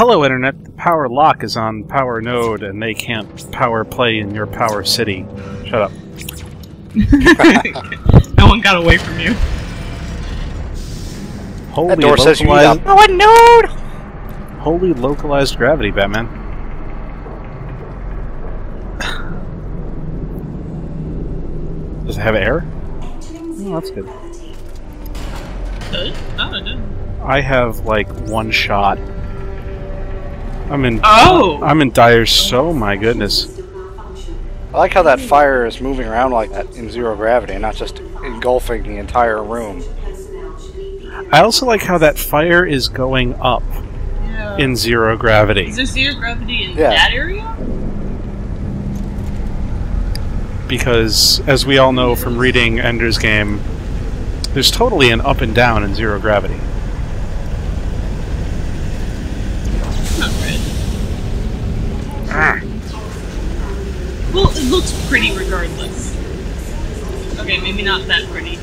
Hello, Internet. The power lock is on power node, and they can't power play in your power city. Shut up. no one got away from you. Holy door says you need localized, a power node! holy localized gravity, Batman. Does it have air? Oh, that's good. Good? Oh, it did. I have like one shot. I'm in. Oh! I'm in dire so. My goodness. I like how that fire is moving around like that in zero gravity not just engulfing the entire room. I also like how that fire is going up Yeah. in zero gravity. Is there zero gravity in Yeah. that area? because, as we all know from reading Ender's Game, there's totally an up and down in zero gravity. Not red. Well, it looks pretty regardless. Okay, maybe not that pretty.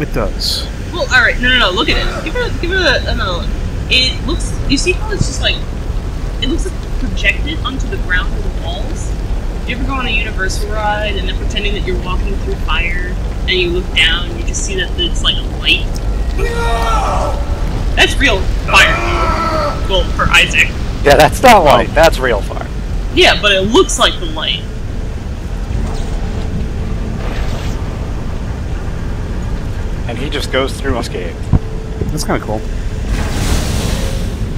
It does. Well, alright, no, no, no, look at it. Give it, give it a, another look. It looks, you see how it's just like, it looks like projected onto the ground with the walls? Do you ever go on a Universal ride and then pretending that you're walking through fire and you look down and you just see that it's like a light? That's real fire. Well, for Isaac. Yeah, that's not light. That's real fire. Yeah, but it looks like the light. And he just goes through unscathed. That's kind of cool.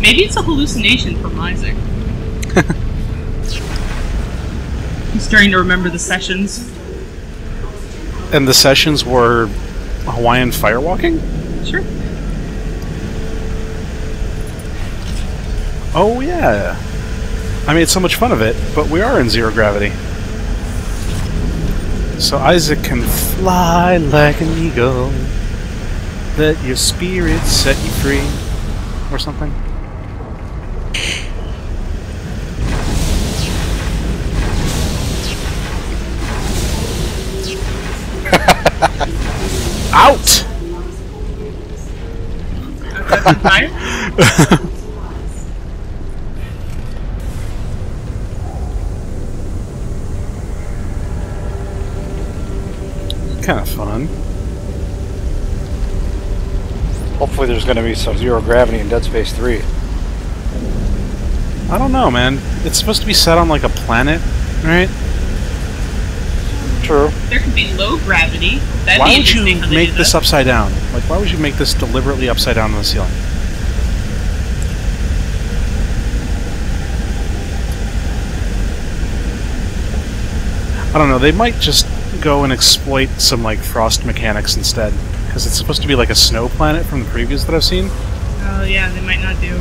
Maybe it's a hallucination from Isaac. He's starting to remember the sessions. And the sessions were Hawaiian firewalking? Sure. Oh, yeah. I made so much fun of it, but we are in zero gravity. So Isaac can fly like an eagle. Let your spirit set you free. Or something. Out! Kind of fun. Hopefully there's going to be some zero gravity in Dead Space 3. I don't know, man. It's supposed to be set on like a planet, right? True. There could be low gravity. That'd why be would you interesting how make this that. upside down? Like, why would you make this deliberately upside down on the ceiling? I don't know. They might just go and exploit some like frost mechanics instead, because it's supposed to be like a snow planet from the previews that I've seen. Oh yeah, they might not do.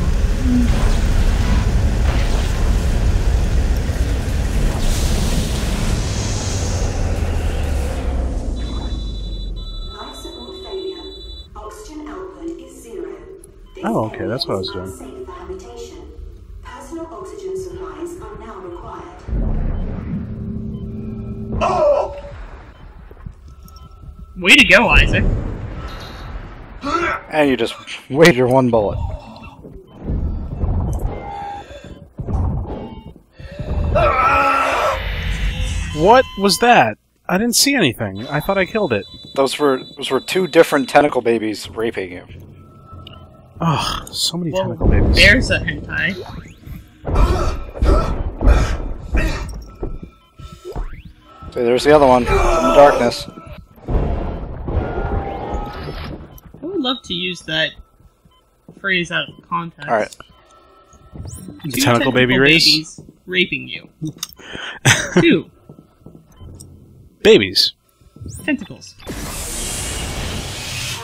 Life. Oxygen output is zero. Oh, okay, that's what I was doing. is unsafe for habitation. Personal oxygen supplies are now required. Way to go, Isaac. And you just wager one bullet. What was that? I didn't see anything. I thought I killed it. Those were those were two different tentacle babies raping you. Ugh, so many Well, tentacle babies. there's a hentai. See, there's the other one in the darkness. To use that phrase out of context. All right. the Two tentacle baby race. babies raping you. Two Babies. tentacles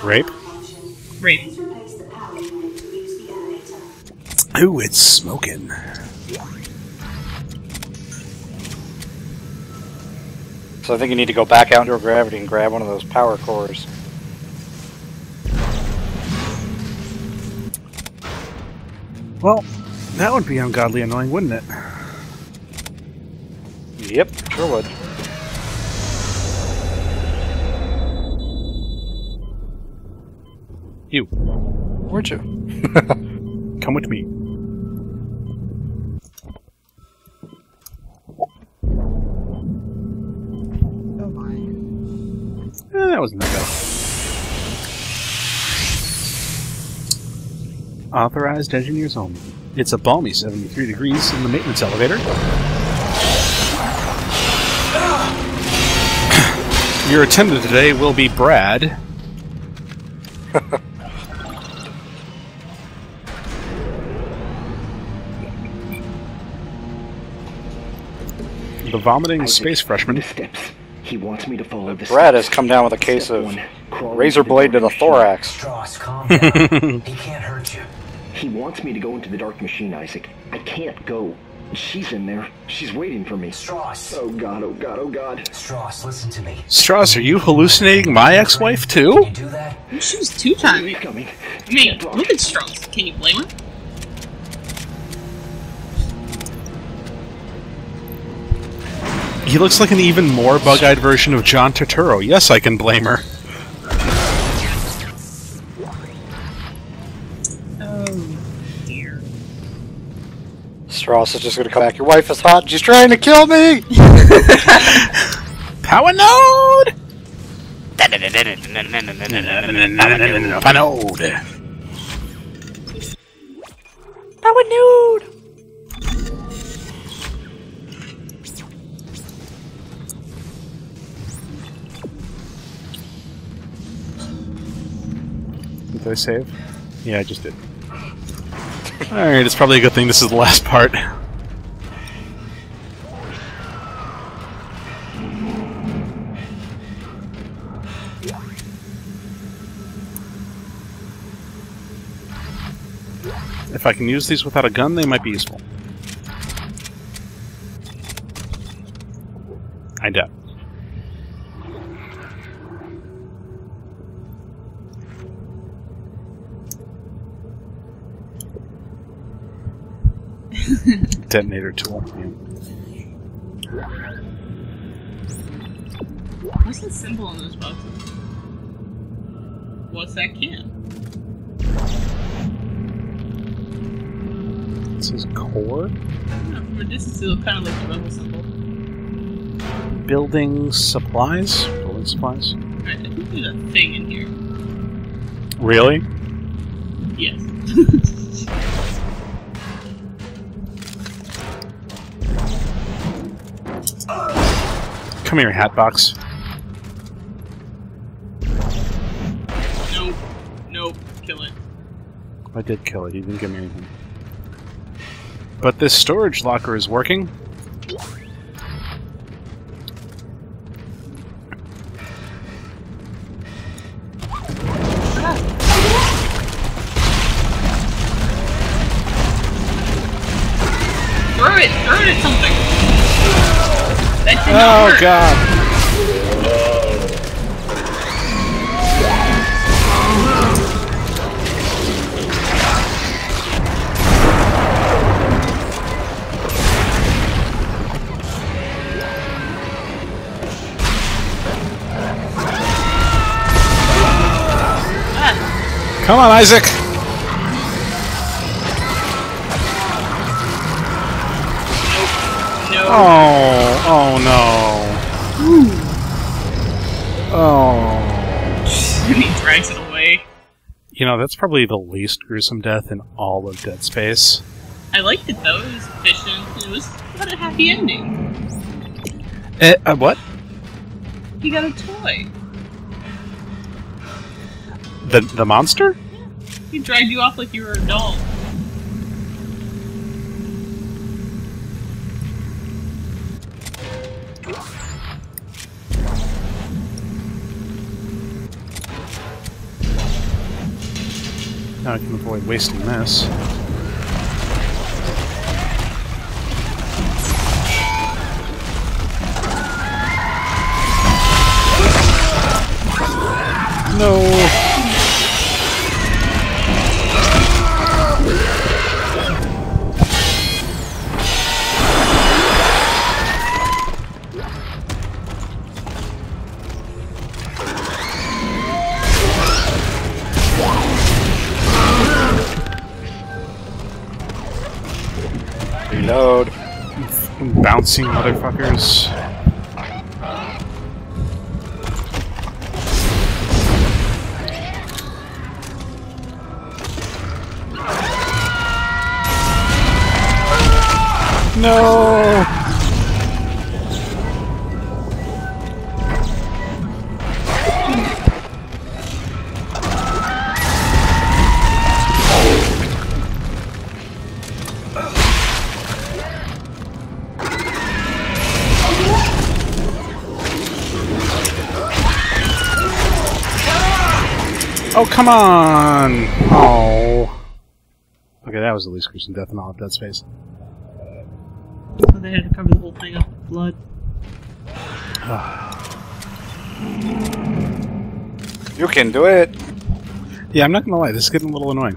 Rape. rape. Please replace the power unit to use the elevator. Ooh, it's smoking. So I think you need to go back out into gravity and grab one of those power cores. Well, that would be ungodly annoying, wouldn't it? Yep, sure would. You. where'd you? Come with me. Oh my. Eh, that wasn't that bad. Authorized engineers only. It's a balmy 73 degrees in the maintenance elevator. Your attendant today will be Brad. the vomiting Isaac, space freshman. Steps. He wants me to follow the Brad steps. has come down with a case Step of one, razor blade to the dark thorax. Stross, calm down. he can't hurt you. He wants me to go into the dark machine, Isaac. I can't go. She's in there. She's waiting for me. Stross. Oh god, oh god, oh god. Stross, listen to me. Stross, are you hallucinating my ex-wife too? Can too? you do that? She was two times. He's coming. I mean, Can't look at Stross. Can you blame her? He looks like an even more bug-eyed version of John Turturro. Yes, I can blame her. Stross is just gonna come back. Your wife is hot. She's trying to kill me. Power node! Power node! Power node! Did I save? Yeah, I just did. Alright, it's probably a good thing this is the last part. If I can use these without a gun, they might be useful. I doubt. Detonator tool. yeah. What's the symbol on those boxes? What's that can? It says core. I don't know, distance, it looks kind of like the rebel symbol. Building supplies. Building supplies. Alright, I think there's a thing in here. Really? Yes. Come here, Hatbox. nope. Nope. Kill it. I did kill it. He didn't give me anything. But this storage locker is working. Oh god. Ah, Come on, Isaac. no. Oh, oh no. Oh. he drags it away. You know, that's probably the least gruesome death in all of Dead Space. I liked it though. It was efficient. It was got a happy ending. Eh, uh, what? He got a toy. The the monster? Yeah. He dragged you off like you were a doll. I can avoid wasting this. No. See motherfuckers. No! Come on! Oh. Okay, that was the least gruesome death in all of Dead Space. So they had to cover the whole thing up with blood. You can do it. Yeah, I'm not gonna lie, this is getting a little annoying.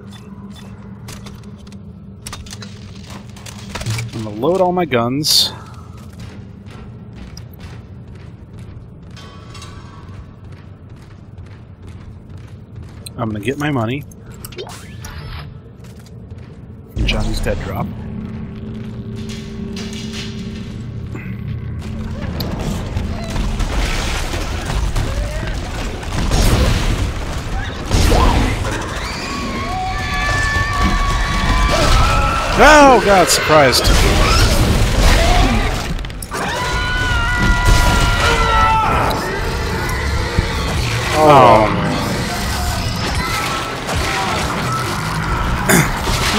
I'm gonna load all my guns. I'm gonna get my money. Johnny's dead drop. Oh god, surprised. Oh,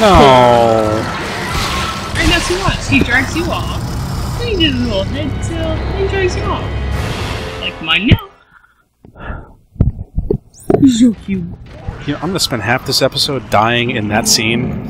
no. And guess wants. He drags you off. Then he does a little head tilt, and he drags you off. Like mine now. So cute. You know, I'm gonna spend half this episode dying in that scene.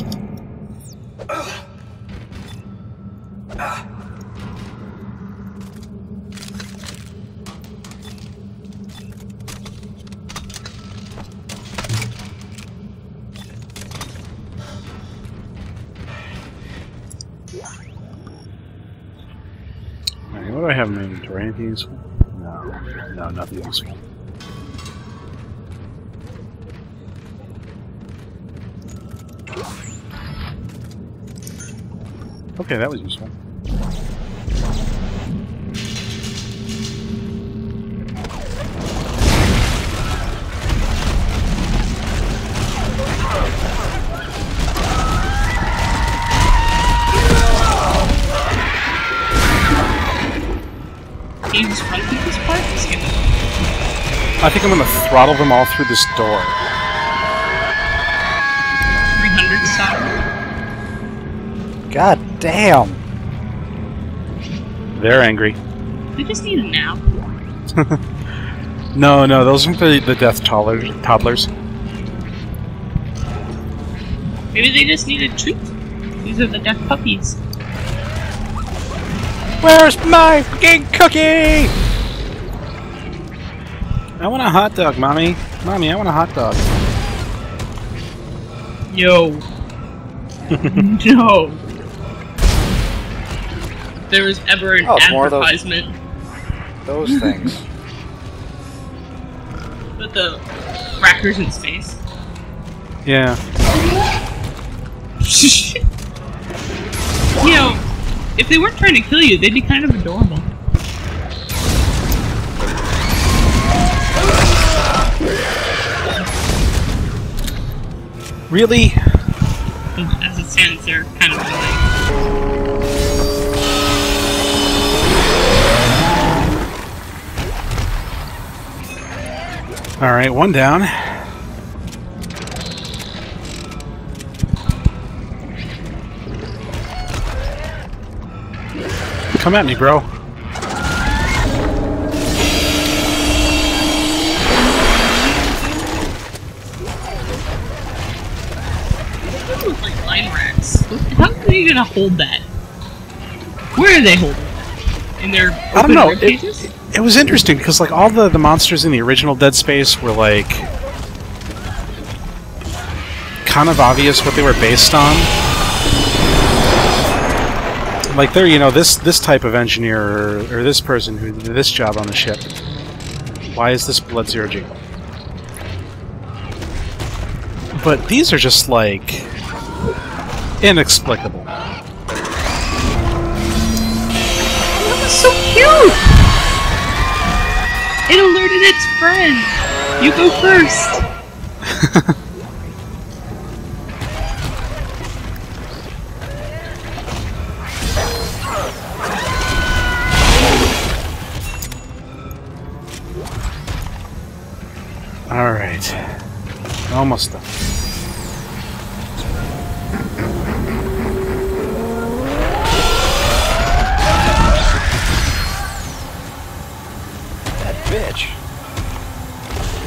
Do I have in inventory? Anything useful? No. No, nothing useful. Okay, that was useful. I think I'm gonna throttle them all through this door. 300 style. God damn. They're angry. They just need a nap. No, no, those are the, the death toddlers. toddlers. Maybe they just need a treat. These are the death puppies. Where's my fucking cookie? I want a hot dog, mommy. Mommy, I want a hot dog. Yo. no. If there was ever an Oh, more those- advertisement Those things. But the crackers in space. Yeah. you know, if they weren't trying to kill you, they'd be kind of adorable. Really? As it stands, they're kind of annoying. Alright, one down. Come at me, bro. Gonna hold that? Where are they holding that? In their I don't know. It, it was interesting because like all the, the monsters in the original Dead Space were like kind of obvious what they were based on. Like they're you know this this type of engineer or, or this person who did this job on the ship. Why is this Blood Zero G? But these are just like inexplicable. cute! It alerted its friend! You go first! Alright. Almost done.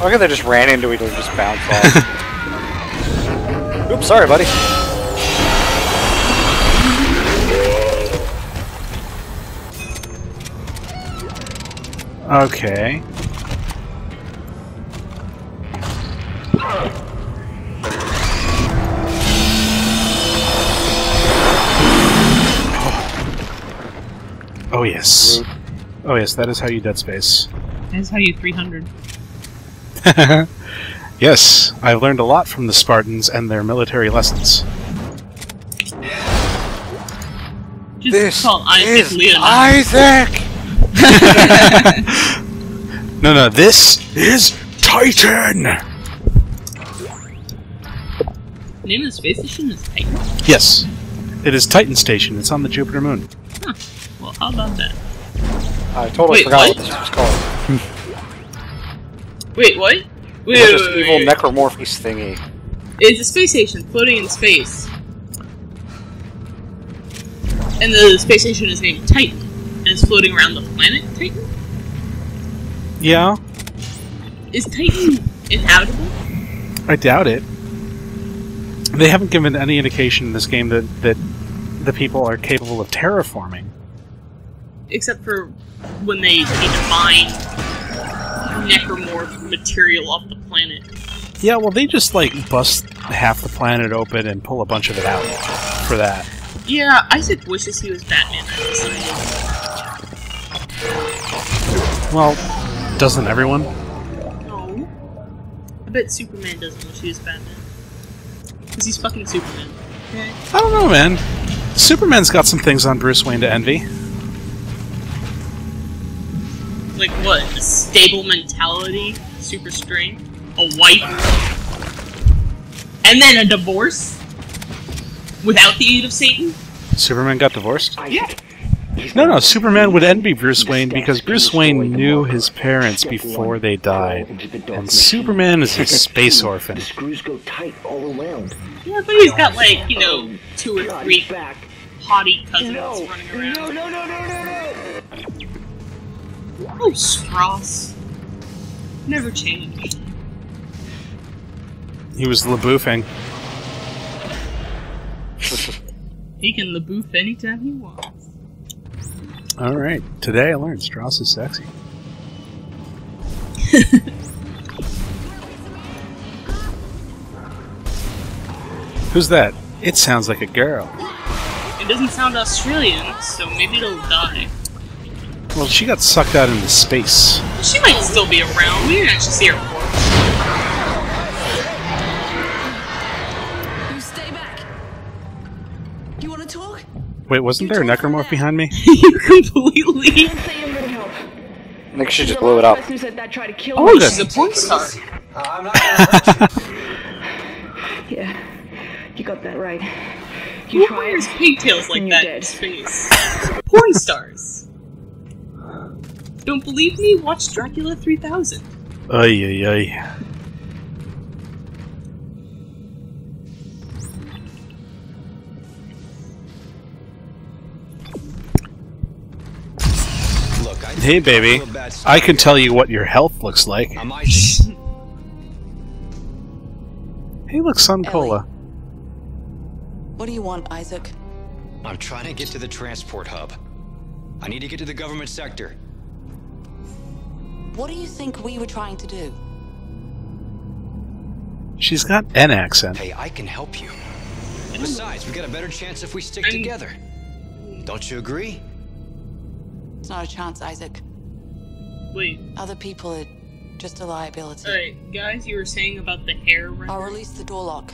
Look at they just ran into each other and just bounced off. Oops, sorry, buddy. Okay. Oh yes. Oh yes, that is how you dead space. That's how you 300. yes, I've learned a lot from the Spartans and their military lessons. Just This call Isaac is Leonard. Isaac! No, no, this is Titan! The name of the space station is Titan. Yes, it is Titan Station. It's on the Jupiter moon. Well, how about that? I totally Wait, forgot what? what? this was called. Wait, what? Wait, It's wait, this wait, evil wait. necromorphs thingy. It's a space station floating in space. And the space station is named Titan. And it's floating around the planet Titan? Yeah, Is Titan inhabitable? I doubt it. They haven't given any indication in this game that, that the people are capable of terraforming. Except for when they need to mine necromorph material off the planet. Yeah, well, they just like bust half the planet open and pull a bunch of it out for that. Yeah, Isaac wishes he was Batman. Well, doesn't everyone? No. I bet Superman doesn't wish he was Batman. Because he's fucking Superman. Okay. I don't know, man. Superman's got some things on Bruce Wayne to envy. Like what? A stable mentality? Super strength? A wife? And then a divorce? Without the aid of Satan? Superman got divorced? Oh, Isaac. He's No, no, Superman would envy Bruce Wayne because Bruce Wayne knew his parents before they died. into the dark And. Superman is a space orphan. The screws go tight all around. Yeah, but he's got like, you know, two or three he's back. haughty cousins running around. no, no, no, no, no. Oh, Stross. Never changed. He was LaBoufing. He can laboof anytime he wants. Alright, today I learned Stross is sexy. Who's that? It sounds like a girl. It doesn't sound Australian, so maybe it'll die. Well, she got sucked out into space. She might still be around. We didn't actually see her corpse. You stay back. You want to talk? Wait, wasn't there a necromorph behind me? you completely. Say I'm gonna help. I think she just blew it up. Who said that tried to kill Oh, me? she's a porn star. Uh, I'm not gonna hurt you. Yeah, you got that right. Who You try wears pigtails like You're that dead. in space? porn stars. Don't believe me? Watch Dracula 3000. Ay, ay, ay. Look, I Hey, baby. I can tell you what your health looks like. Hey, look, Sun Cola. What do you want, Isaac? I'm trying to get to the transport hub. I need to get to the government sector. What do you think we were trying to do? She's got an accent. Hey, I can help you. Besides, we got a better chance if we stick I'm- together. Don't you agree? It's not a chance, Isaac. Wait, Other people are just a liability. alright, guys, you were saying about the hair I'll release the door lock.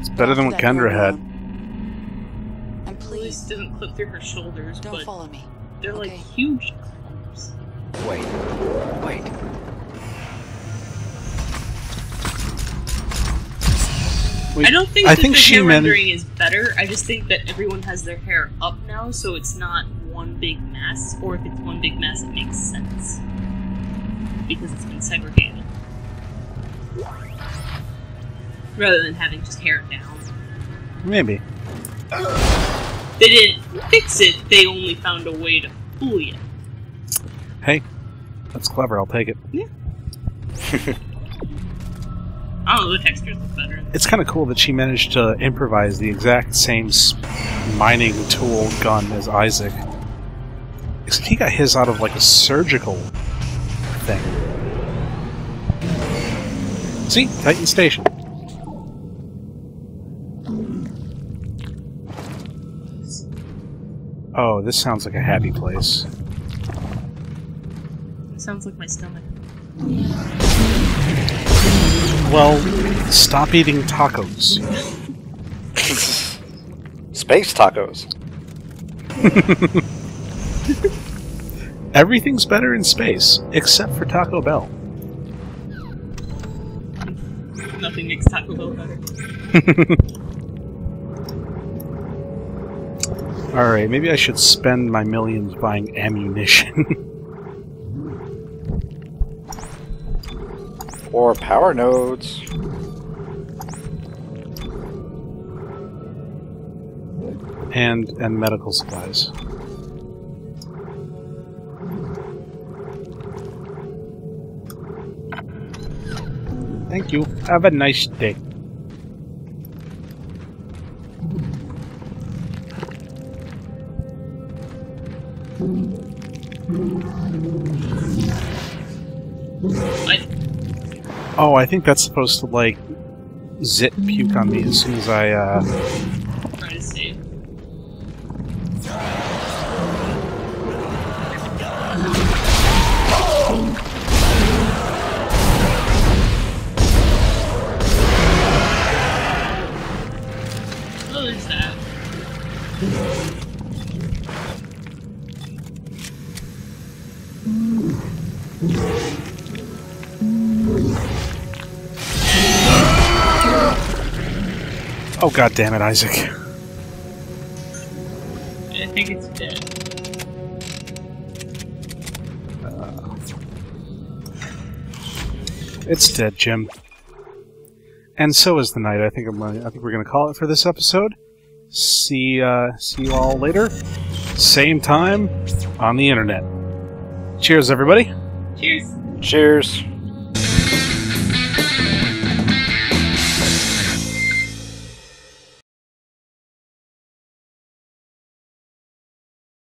It's better than what Kendra had. alone. And At please, least doesn't clip through her shoulders, don't but follow me. they're like okay? huge clumps. Wait, wait. Wait, I don't think I that think the she hair meant- rendering is better. I just think that everyone has their hair up now, so it's not one big mess. Or if it's one big mess, it makes sense because it's been segregated. Rather than having just hair down. Maybe. They didn't fix it, they only found a way to fool you. Hey, that's clever. I'll take it. I don't oh, the textures look better. It's kind of cool that she managed to improvise the exact same mining tool gun as Isaac. Except he got his out of like a surgical thing. See? Titan Station. Oh, this sounds like a happy place. Sounds like my stomach. Well, stop eating tacos. Space tacos. Everything's better in space, except for Taco Bell. Nothing makes Taco Bell better. Alright, maybe I should spend my millions buying ammunition. Or power nodes. and and medical supplies. Thank you. Have a nice day. Oh, I think that's supposed to like zit puke on me as soon as I uh to see. There's that. Oh god damn it, Isaac. I think it's dead. It's dead, Jim. And so is the night. I think I'm gonna, I think we're gonna call it for this episode. See uh see you all later. Same time on the internet. Cheers everybody. Cheers. Cheers.